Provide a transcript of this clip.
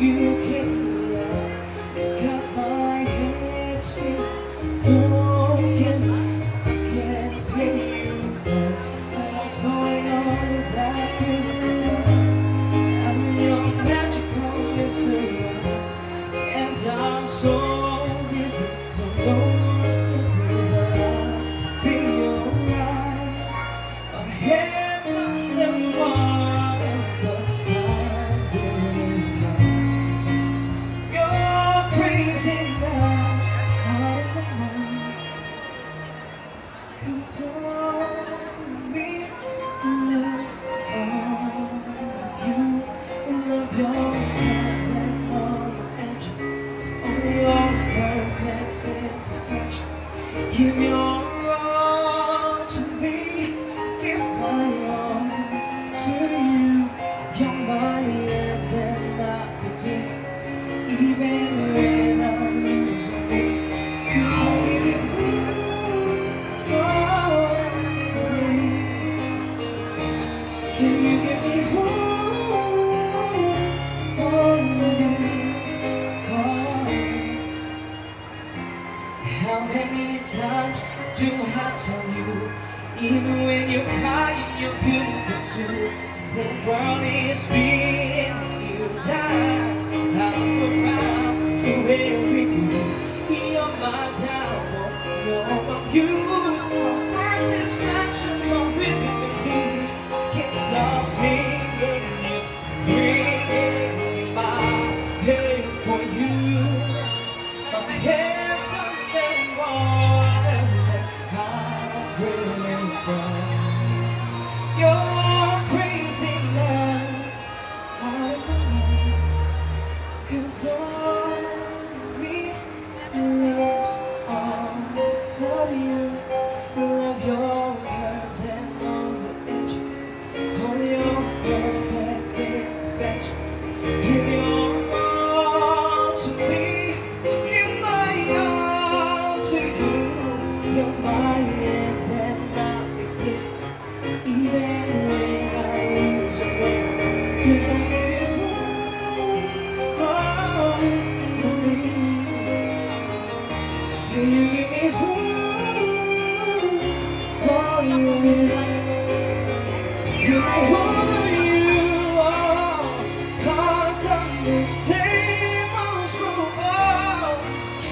you. times do I tell you Even when you're crying, you're beautiful too? The world is you down I'm around for move You're my downfall, you're my beauty. Cause all